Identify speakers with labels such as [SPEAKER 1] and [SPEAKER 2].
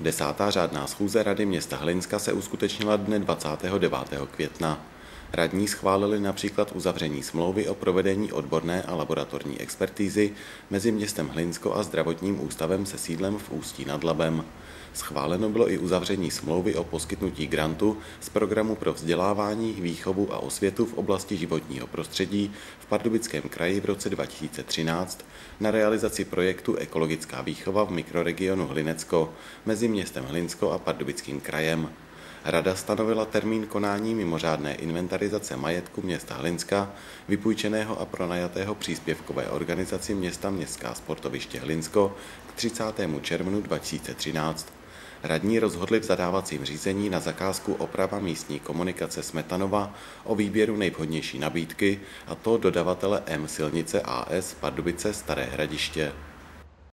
[SPEAKER 1] Desátá řádná schůze Rady města Hlinska se uskutečnila dne 29. května. Radní schválili například uzavření smlouvy o provedení odborné a laboratorní expertízy mezi městem Hlinsko a zdravotním ústavem se sídlem v Ústí nad Labem. Schváleno bylo i uzavření smlouvy o poskytnutí grantu z programu pro vzdělávání, výchovu a osvětu v oblasti životního prostředí v Pardubickém kraji v roce 2013 na realizaci projektu Ekologická výchova v mikroregionu Hlinecko mezi městem Hlinsko a Pardubickým krajem. Rada stanovila termín konání mimořádné inventarizace majetku města Hlinska, vypůjčeného a pronajatého příspěvkové organizaci města Městská sportoviště Hlinsko k 30. červnu 2013. Radní rozhodli v zadávacím řízení na zakázku oprava místní komunikace Smetanova o výběru nejvhodnější nabídky, a to dodavatele M silnice AS Pardubice Staré hradiště.